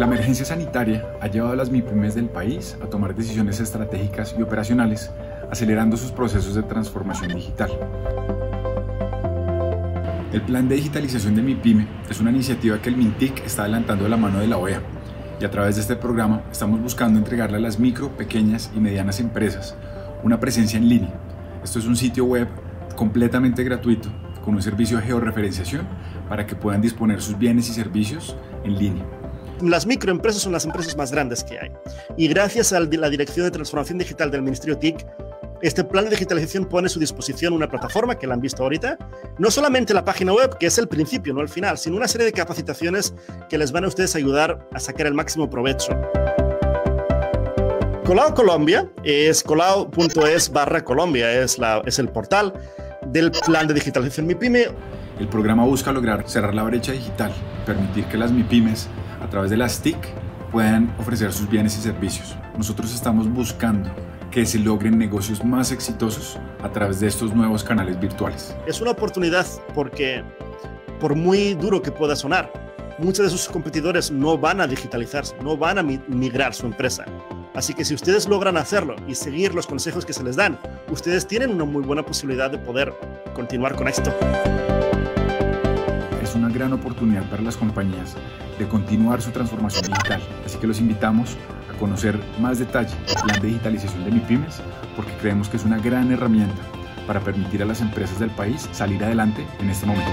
La emergencia sanitaria ha llevado a las MIPIMES del país a tomar decisiones estratégicas y operacionales, acelerando sus procesos de transformación digital. El plan de digitalización de MIPYME es una iniciativa que el MINTIC está adelantando de la mano de la OEA y a través de este programa estamos buscando entregarle a las micro, pequeñas y medianas empresas una presencia en línea. Esto es un sitio web completamente gratuito con un servicio de georreferenciación para que puedan disponer sus bienes y servicios en línea. Las microempresas son las empresas más grandes que hay y gracias a la Dirección de Transformación Digital del Ministerio TIC este plan de digitalización pone a su disposición una plataforma que la han visto ahorita, no solamente la página web, que es el principio, no el final, sino una serie de capacitaciones que les van a ustedes ayudar a sacar el máximo provecho. Colao Colombia es colao.es barra Colombia, es, la, es el portal del plan de digitalización MIPYME. El programa busca lograr cerrar la brecha digital, permitir que las MIPYMES, a través de las TIC, puedan ofrecer sus bienes y servicios. Nosotros estamos buscando que se logren negocios más exitosos a través de estos nuevos canales virtuales. Es una oportunidad porque, por muy duro que pueda sonar, muchos de sus competidores no van a digitalizarse, no van a migrar su empresa. Así que si ustedes logran hacerlo y seguir los consejos que se les dan, ustedes tienen una muy buena posibilidad de poder continuar con esto. Es una gran oportunidad para las compañías de continuar su transformación digital, así que los invitamos conocer más detalle el plan de digitalización de MIPIMES porque creemos que es una gran herramienta para permitir a las empresas del país salir adelante en este momento.